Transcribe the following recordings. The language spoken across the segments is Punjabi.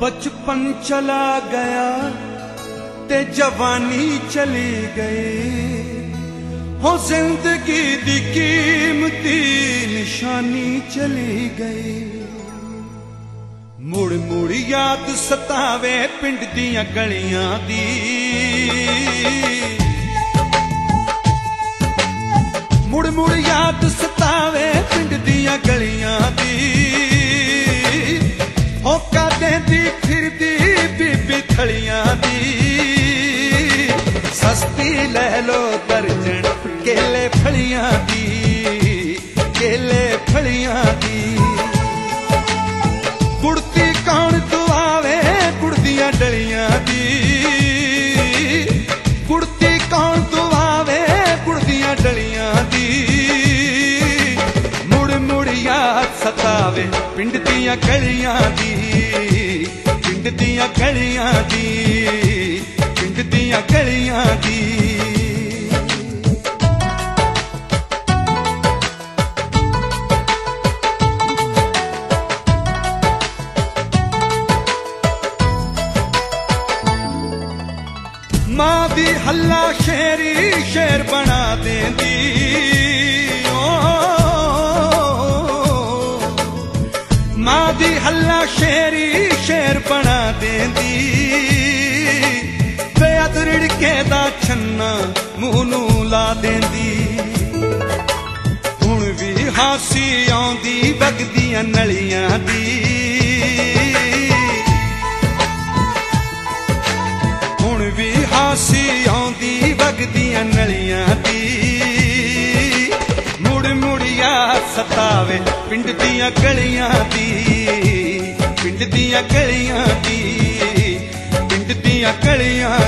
बचपन चला गया, ते जवानी चली गई। हो ज़िंदगी दी कीमती निशानी चली गई। मुड़ मुड़ याद सतावे पिंड दिया गलिया दी। ਬੀਬੀ ਦੀ। ਸਸਤੀ ਲੈ ਲੋ ਦਰਜਣ ਕੇਲੇ ਫਲੀਆਂ ਦੀ, ਕੇਲੇ ਫਲੀਆਂ ਦੀ। ਕੁੜਤੀ ਕੌਣ ਦਵਾਵੇ ਕੁੜਦੀਆਂ ਡਲੀਆਂ ਦੀ? ਕੁੜਤੀ ਕੌਣ ਦਵਾਵੇ ਕੁੜਦੀਆਂ ਡਲੀਆਂ ਦੀ? ਮੁੜ ਮੁੜ ਯਾਦ ਸਤਾਵੇ ਪਿੰਡ ਦੀਆਂ ਗਲੀਆਂ ਦੀ। ਪਿੰਡ ਦੀਆਂ ਗਲੀਆਂ ਦੀ, ਪਿੰਡ ਦੀਆਂ ਗਲੀਆਂ ਦੀ। ਮਾਂ ਦੀ ਹੱਲਾ ਸ਼ੇਰੀ ਸ਼ੇਰ ਬਣਾ ਦੇਂਦੀ। ਮਾਂ ਦੀ ਹੱਲਾ ਸ਼ੇਰੀ ਸ਼ੇਰ ਬਣਾ ਦੇਂਦੀ। ਬੇਅਦਰੜ ਕੇ ਦਾ ਛੰਨਾ ਮੂੰਹ ਨੂੰ ਲਾ ਦੇਂਦੀ। ਹੁਣ ਵੀ ਹਾਸੀ ਆਉਂਦੀ ਵਗਦੀਆਂ ਨਲੀਆਂ ਦੀ। ਹੁਣ ਵੀ ਹਾਸੀ ਆਉਂਦੀ ਵਗਦੀਆਂ ਨਲੀਆਂ ਦੀ। ਸਤਾਵੇ। ਪਿੰਡ ਦੀਆਂ ਗਲੀਆਂ ਦੀ ਪਿੰਡ ਦੀਆਂ ਗਲੀਆਂ ਦੀ ਪਿੰਡ ਦੀਆਂ ਗਲੀਆਂ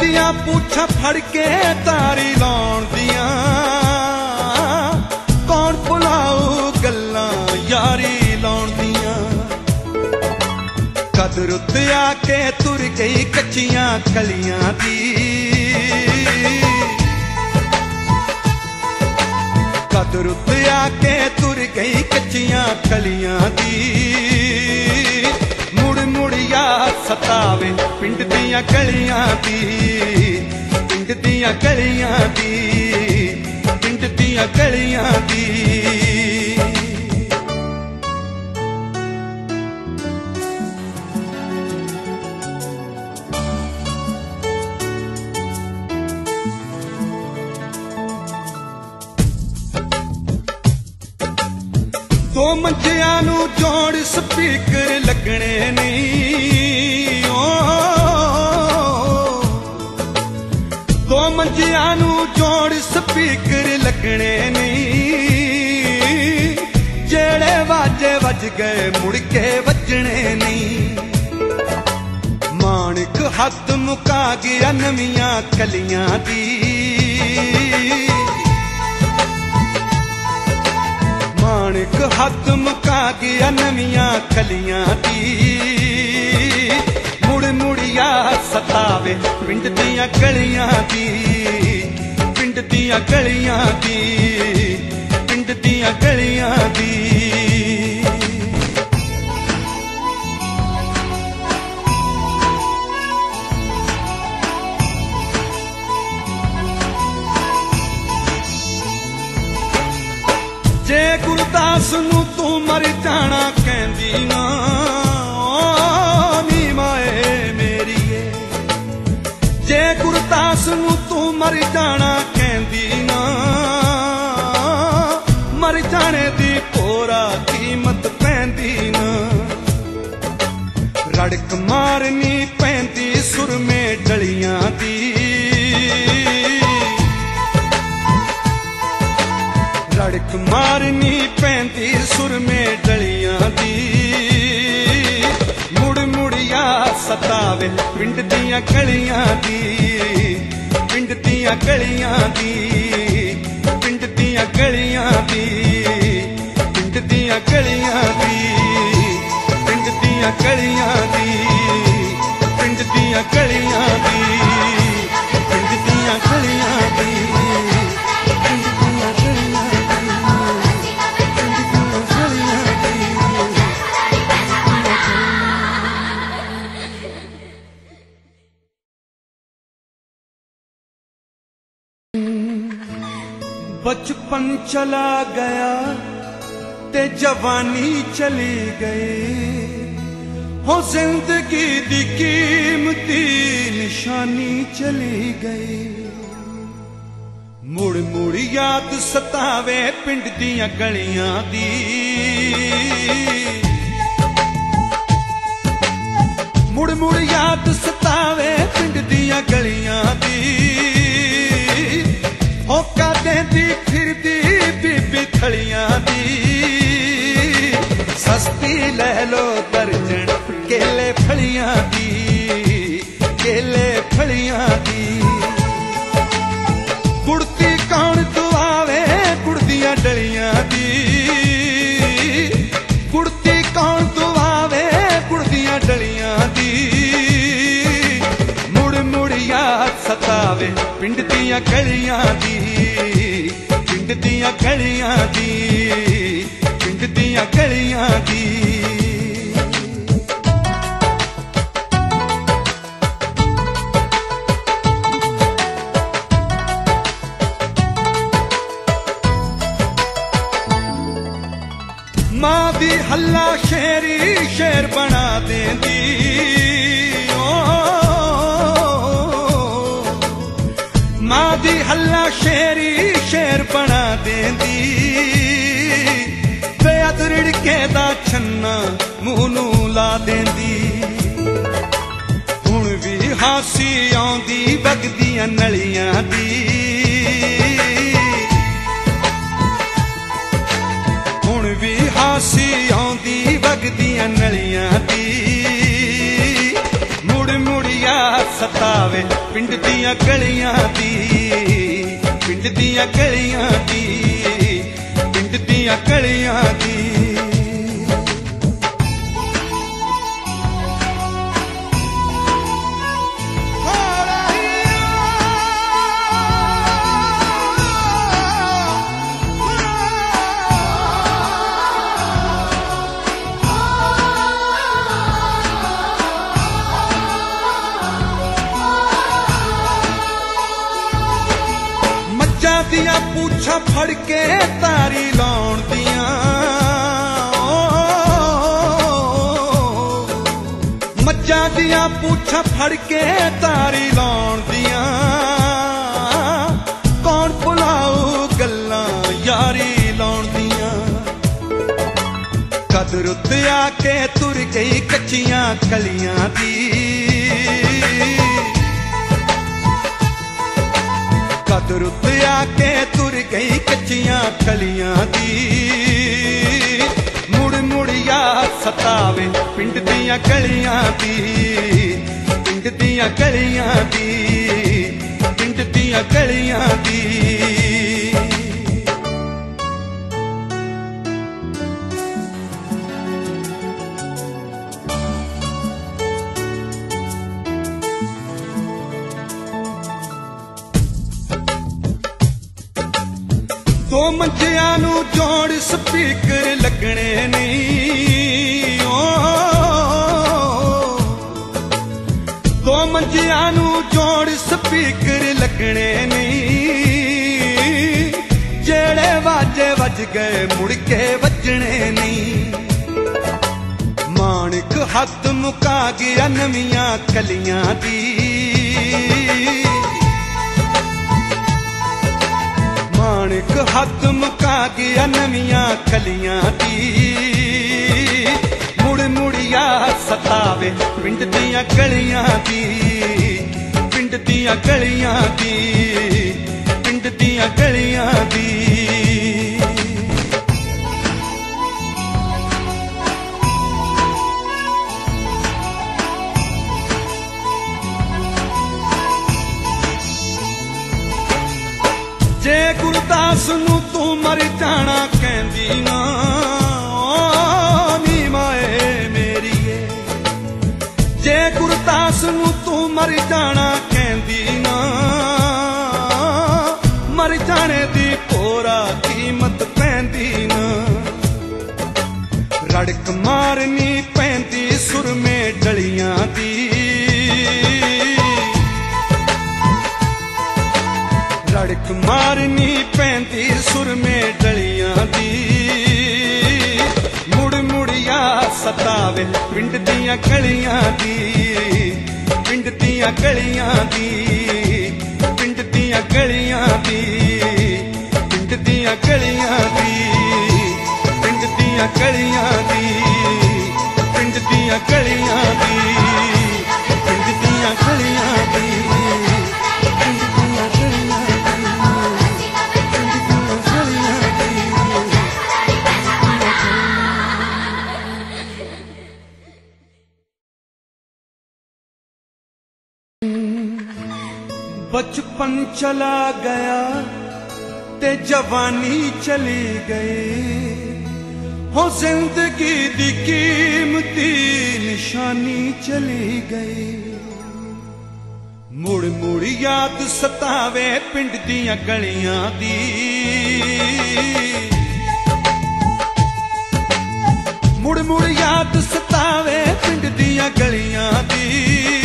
ਦੀਆਂ ਪੂਛਾਂ ਫੜ ਕੇ ਤਾਰੀ ਲਾਉਣ ਦੀਆਂ। ਕੌਣ ਭੁਲਾਊ ਗੱਲਾਂ ਯਾਰੀ ਲਾਉਣ ਦੀਆਂ। ਕਦਰ ਉੱਤੇ ਆ ਕੇ ਤੁਰ ਗਈ ਕੱਚੀਆਂ ਕਲੀਆਂ ਦੀ। ਕਦਰ ਉੱਤੇ ਆ ਕੇ ਤੁਰ ਗਈ ਕੱਚੀਆਂ ਕਲੀਆਂ ਦੀ। ਮੁੜ ਮੁੜ ਯਾਦ ਸਤਾਵੇ ਪਿੰਡ ਦੀਆਂ ਗਲੀਆਂ ਦੀ ਪਿੰਡ ਦੀਆਂ ਗਲੀਆਂ ਦੀ ਪਿੰਡ ਦੀਆਂ ਗਲੀਆਂ ਦੀ। ਜੋੜ ਸਪੀਕਰ ਲੱਗਣੇ ਨਹੀਂ। ਓ, ਦੋ ਮੰਜਿਆਂ ਨੂੰ ਜੋੜ ਸਪੀਕਰ ਲੱਗਣੇ ਨਹੀਂ। ਜਿਹੜੇ ਵਾਜੇ ਵੱਜ ਗਏ ਮੁੜ ਕੇ ਵੱਜਣੇ ਨਹੀਂ। ਮਾਣਕ ਹੱਥ ਮੁਕਾ ਗਿਆ ਨਵੀਆਂ ਕਲੀਆਂ ਦੀ। ਮਾਣਕ ਹੱਥ ਮੁਕਾ ਗਿਆ ਨਵੀਆਂ ਕਲੀਆਂ ਦੀ। ਮੁੜ ਮੁੜ ਸਤਾਵੇ ਪਿੰਡ ਦੀਆਂ ਗਲੀਆਂ ਦੀ, ਪਿੰਡ ਦੀਆਂ ਗਲੀਆਂ ਦੀ, ਪਿੰਡ ਦੀਆਂ ਗਲੀਆਂ ਦੀ। ਗੁਰਦਾਸ ਨੂੰ ਤੂੰ ਮਰ ਜਾਣਾ ਕਹਿੰਦੀ ਨਾ। ਓ ਨੀ ਮਾਏ ਮੇਰੀਏ ਜੇ ਗੁਰਦਾਸ ਨੂੰ ਤੂੰ ਮਰ ਜਾਣਾ ਕਹਿੰਦੀ ਨਾ। ਮਰ ਜਾਣੇ ਦੀ ਪੋਰਾ ਕੀਮਤ ਪੈਂਦੀ ਨਾ। ਰੜਕ ਮਾਰਨੀ ਪੈਂਦੀ ਸੁਰਮੇ ਡਲੀਆਂ ਦੀ। ਮੱਤ ਮਾਰਨੀ ਪੈਂਦੀ ਸੁਰਮੇ ਡਲੀਆਂ ਦੀ। ਮੁੜ ਮੁੜਿਆ ਸਤਾਵੇ ਪਿੰਡ ਦੀਆਂ ਗਲੀਆਂ ਦੀ, ਪਿੰਡ ਦੀਆਂ ਗਲੀਆਂ ਦੀ, ਪਿੰਡ ਦੀਆਂ ਗਲੀਆਂ ਦੀ, ਪਿੰਡ ਦੀਆਂ ਗਲੀਆਂ ਦੀ, ਪਿੰਡ ਦੀਆਂ ਗਲੀਆਂ ਦੀ, ਪਿੰਡ ਦੀਆਂ ਗਲੀਆਂ ਦੀ, ਪਿੰਡ ਦੀਆਂ ਗਲੀਆਂ बचपन चला गया ते जवानी चली गई हो जिंदगी दी कीमती निशानी चली गई मुड़ मुड़ याद सतावे पिंड दियां गलियां दी ਹੋਕਾ ਫਿਰਦੀ ਬੀਬੀ ਥਲੀਆਂ ਦੀ। ਸਸਤੀ ਲੈ ਲੋ ਦਰਜਣ ਕੇਲੇ ਫਲੀਆਂ ਦੀ, ਕੇਲੇ ਫਲੀਆਂ ਦੀ। ਕੁੜਤੀ ਕੌਣ ਦਵਾਵੇ ਕੁੜਦੀਆਂ ਡਲੀਆਂ ਦੀ। ਕੁੜਤੀ ਕੌਣ ਦਵਾਵੇ ਕੁੜਦੀਆਂ ਡਲੀਆਂ ਦੀ। ਮੁੜ ਮੁੜ ਸਤਾਵੇ ਪਿੰਡ ਦੀਆਂ ਗਲੀਆਂ ਦੀ। ਪਿੰਡ ਦੀਆਂ ਗਲੀਆਂ ਦੀ, ਪਿੰਡ ਦੀਆਂ ਗਲੀਆਂ ਦੀ। ਮਾਂ ਦੀ ਹੱਲਾ ਸ਼ੇਰੀ ਸ਼ੇਰ ਬਣਾ ਦੇਂਦੀ। ਮਾਂ ਦੀ ਹੱਲਾ ਸ਼ੇਰੀ ਸ਼ੇਰ ਬਣਾ ਦੇਂਦੀ। ਬੇਅਦਰੜ ਕੇ ਦਾ ਛੰਨਾ ਮੂੰਹ ਨੂੰ ਲਾ ਦੇਂਦੀ। ਹੁਣ ਵੀ ਹਾਸੀ ਆਉਂਦੀ ਵਗਦੀਆਂ ਨਲੀਆਂ ਦੀ। ਹੁਣ ਵੀ ਹਾਸੀ ਆਉਂਦੀ ਵਗਦੀਆਂ ਨਲੀਆਂ ਦੀ। ਸਤਾਵੇ ਪਿੰਡ ਦੀਆਂ ਗਲੀਆਂ ਦੀ ਪਿੰਡ ਦੀਆਂ ਗਲੀਆਂ ਦੀ। ਦੀਆਂ ਪੂਛਾਂ ਫੜ ਕੇ ਤਾਰੀ ਲਾਉਣ ਦੀਆਂ। ਕੌਣ ਭੁਲਾਊ ਗੱਲਾਂ ਯਾਰੀ ਲਾਉਣ ਦੀਆਂ। ਕਦਰ ਉੱਤੇ ਆ ਕੇ ਤੁਰ ਗਈ ਕੱਚੀਆਂ ਕਲੀਆਂ ਦੀ। ਕਦਰ ਉੱਤੇ ਆ ਕੇ ਤੁਰ ਗਈ ਕੱਚੀਆਂ ਕਲੀਆਂ ਦੀ। ਮੁੜ ਮੁੜ ਯਾਦ ਸਤਾਵੇ, ਪਿੰਡ ਦੀਆਂ ਗਲੀਆਂ ਦੀ, ਪਿੰਡ ਦੀਆਂ ਗਲੀਆਂ ਦੀ, ਪਿੰਡ ਦੀਆਂ ਗਲੀਆਂ ਦੀ। ਦੋ ਮੰਜਿਆਂ ਨੂੰ ਜੋੜ ਸਪੀਕਰ ਲੱਗਣੇ ਨਹੀਂ। ਨੂੰ ਜੋੜ ਸਪੀਕਰ ਲੱਗਣੇ ਨਹੀਂ ਜਿਹੜੇ ਵਾਜੇ ਵੱਜ ਗਏ ਮੁੜ ਕੇ ਵੱਜਣੇ ਨਹੀਂ ਮਾਣਕ ਹੱਥ ਮੁਕਾ ਗਿਆ ਨਵੀਆਂ ਕਲੀਆਂ ਦੀ। ਮਾਣਕ ਹੱਥ ਮੁਕਾ ਗਿਆ ਨਵੀਆਂ ਕਲੀਆਂ ਦੀ। ਮੁੜ ਮੁੜ ਸਤਾਵੇ ਪਿੰਡ ਦੀਆਂ ਗਲੀਆਂ ਦੀ। ਦੀਆਂ ਗਲੀਆਂ ਦੀ, ਪਿੰਡ ਦੀਆਂ ਗਲੀਆਂ ਦੀ। ਜੇ ਗੁਰਦਾਸ ਨੂੰ ਤੂੰ ਮਰ ਜਾਣਾ ਕਹਿੰਦੀ ਨਾ ਨੂੰ ਤੂੰ ਮਰ ਜਾਣਾ ਰੜਕ ਮਾਰਨੀ ਪੈਂਦੀ ਸੁਰਮੇ ਡਲੀਆਂ ਦੀ। ਮੁੜ ਮੁੜਿਆ ਸਤਾਵੇ ਪਿੰਡ ਦੀਆਂ ਗਲੀਆਂ ਦੀ, ਪਿੰਡ ਦੀਆਂ ਗਲੀਆਂ ਦੀ, ਪਿੰਡ ਦੀਆਂ ਗਲੀਆਂ ਦੀ, ਪਿੰਡ ਦੀਆਂ ਗਲੀਆਂ ਦੀ, ਪਿੰਡ ਦੀਆਂ ਗਲੀਆਂ ਦੀ, ਪਿੰਡ ਦੀਆਂ ਗਲੀਆਂ ਦੀ, ਪਿੰਡ ਦੀਆਂ ਗਲੀਆਂ ਬਚਪਨ ਚਲਾ ਗਿਆ ਤੇ ਜਵਾਨੀ ਚਲੀ ਗਈ ਹੋ ਜ਼ਿੰਦਗੀ ਦੀ ਕੀਮਤੀ ਨਿਸ਼ਾਨੀ ਚਲੀ ਗਈ ਮੁੜ ਮੁੜ ਯਾਦ ਸਤਾਵੇ ਪਿੰਡ ਦੀਆਂ ਗਲੀਆਂ ਦੀ ਮੁੜ ਮੁੜ ਯਾਦ ਸਤਾਵੇ ਪਿੰਡ ਦੀਆਂ ਗਲੀਆਂ ਦੀ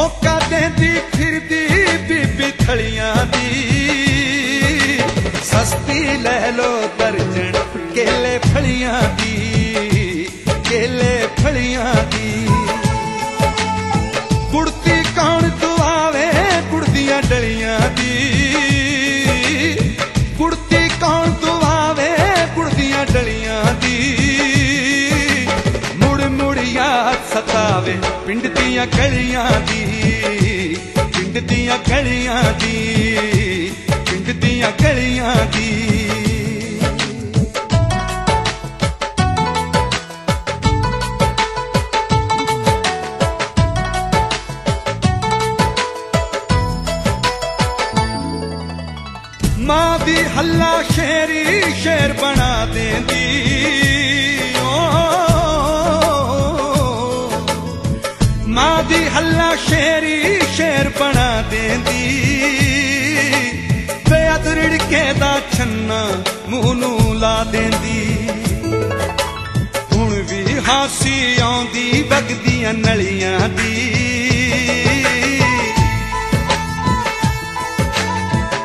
ਹੋਕਾ ਦੇਂਦੀ, ਫਿਰਦੀ ਬੀਬੀ ਥਲੀਆਂ ਦੀ। ਸਸਤੀ ਲੈ ਲੋ ਦਰਜਣ ਕੇਲੇ ਫਲੀਆਂ ਦੀ, ਕੇਲੇ ਫਲੀਆਂ ਦੀ। ਪਿੰਡ ਦੀਆਂ ਗਲੀਆਂ ਦੀ, ਪਿੰਡ ਦੀਆਂ ਗਲੀਆਂ ਦੀ, ਪਿੰਡ ਦੀਆਂ ਗਲੀਆਂ ਦੀ। ਮਾਂ ਦੀ ਹੱਲਾ ਸ਼ੇਰੀ ਸ਼ੇਰ ਬਣਾ ਦੇਂਦੀ। ਮਾਂ ਦੀ ਹੱਲਾ ਸ਼ੇਰੀ ਸ਼ੇਰ ਬਣਾ ਦੇਂਦੀ। ਬੇਅਦਰੜ ਕੇ ਦਾ ਛੰਨਾ ਮੂੰਹ ਨੂੰ ਲਾ ਦੇਂਦੀ। ਹੁਣ ਵੀ ਹਾਸੀ ਆਉਂਦੀ ਵਗਦੀਆਂ ਨਲੀਆਂ ਦੀ।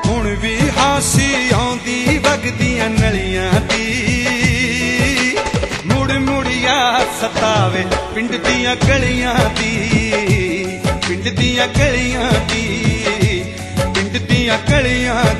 ਹੁਣ ਵੀ ਹਾਸੀ ਆਉਂਦੀ ਵਗਦੀਆਂ ਨਲੀਆਂ ਦੀ। ਸਤਾਵੇ। ਪਿੰਡ ਦੀਆਂ ਗਲੀਆਂ ਦੀ ਪਿੰਡ ਦੀਆਂ ਗਲੀਆਂ ਦੀ ਪਿੰਡ ਦੀਆਂ ਗਲੀਆਂ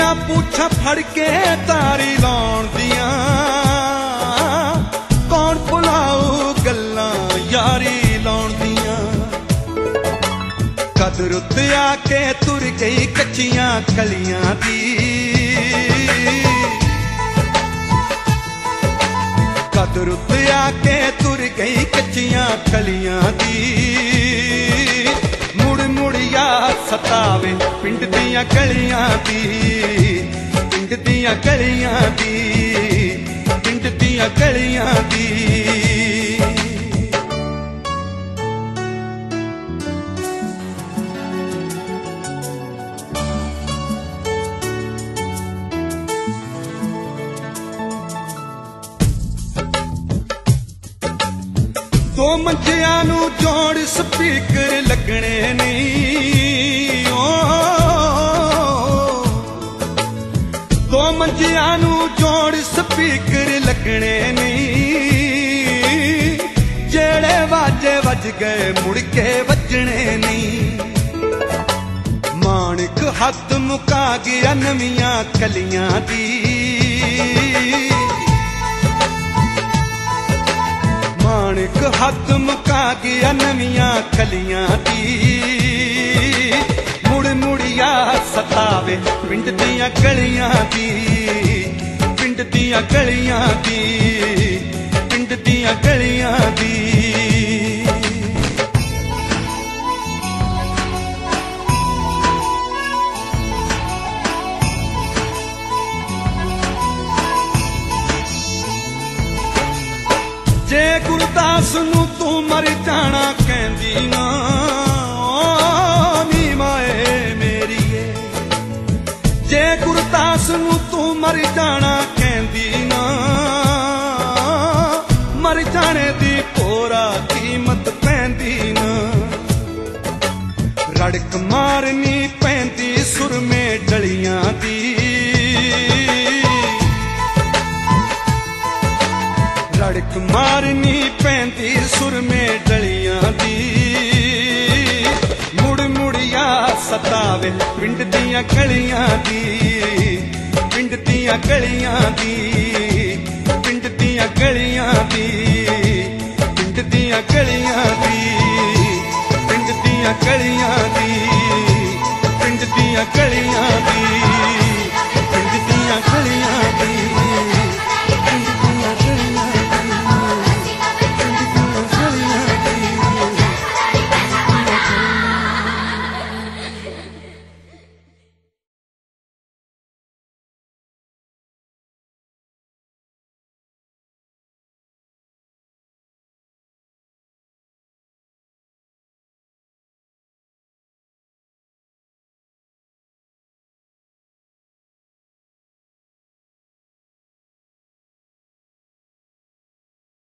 ਦੀਆਂ ਪੂਛਾਂ ਫੜ ਕੇ ਤਾਰੀ ਲਾਉਣ ਦੀਆਂ। ਕੌਣ ਭੁਲਾਊ ਗੱਲਾਂ ਯਾਰੀ ਲਾਉਣ ਦੀਆਂ। ਕਦਰ ਉੱਤੇ ਆ ਕੇ ਤੁਰ ਗਈ ਕੱਚੀਆਂ ਕਲੀਆਂ ਦੀ। ਕਦਰ ਉੱਤੇ ਆ ਕੇ ਤੁਰ ਗਈ ਕੱਚੀਆਂ ਕਲੀਆਂ ਦੀ। ਮੁੜ ਮੁੜ ਯਾਦ ਸਤਾਵੇ, ਪਿੰਡ ਦੀਆਂ ਗਲੀਆਂ ਦੀ, ਪਿੰਡ ਦੀਆਂ ਗਲੀਆਂ ਦੀ, ਪਿੰਡ ਦੀਆਂ ਗਲੀਆਂ ਦੀ। ਦੋ ਮੰਜਿਆਂ ਨੂੰ ਜੋੜ ਸਪੀਕਰ ਲੱਗਣੇ ਨਹੀਂ। ਦੋ ਨੂੰ ਜੋੜ ਸਪੀਕਰ ਲੱਗਣੇ ਨਹੀਂ। ਜਿਹੜੇ ਵਾਜੇ ਵੱਜ ਗਏ ਮੁੜ ਕੇ ਵੱਜਣੇ ਨਹੀਂ। ਮਾਣਕ ਹੱਥ ਮੁਕਾ ਗਿਆ ਨਵੀਆਂ ਕਲੀਆਂ ਦੀ। ਮਾਣਕ ਹੱਥ ਮੁਕਾ ਗਿਆ ਨਵੀਆਂ ਕਲੀਆਂ ਦੀ। ਮੁੜ ਮੁੜਿਆ ਸਤਾਵੇ ਪਿੰਡ ਦੀਆਂ ਗਲੀਆਂ ਦੀ। ਦੀਆਂ ਗਲੀਆਂ ਦੀ, ਪਿੰਡ ਦੀਆਂ ਗਲੀਆਂ ਦੀ। ਜੇ ਗੁਰਦਾਸ ਨੂੰ ਤੂੰ ਮਰ ਜਾਣਾ ਕਹਿੰਦੀ ਨਾ ਓ ਮਾਏ ਮੇਰੀਏ ਜੇ ਗੁਰਦਾਸ ਨੂੰ ਤੂੰ ਮਰ ਜਾਣਾ ਰੜਕ ਮਾਰਨੀ ਪੈਂਦੀ ਸੁਰਮੇ ਡਲੀਆਂ ਦੀ। ਮੁੜ ਮੁੜਿਆ ਸਤਾਵੇ ਪਿੰਡ ਦੀਆਂ ਗਲੀਆਂ ਦੀ। ਪਿੰਡ ਦੀਆਂ ਗਲੀਆਂ ਦੀ, ਪਿੰਡ ਦੀਆਂ ਗਲੀਆਂ ਦੀ, ਪਿੰਡ ਦੀਆਂ ਗਲੀਆਂ ਦੀ। ਪਿੰਡ ਦੀਆਂ ਗਲੀਆਂ ਦੀ, ਪਿੰਡ ਦੀਆਂ ਗਲੀਆਂ ਦੀ।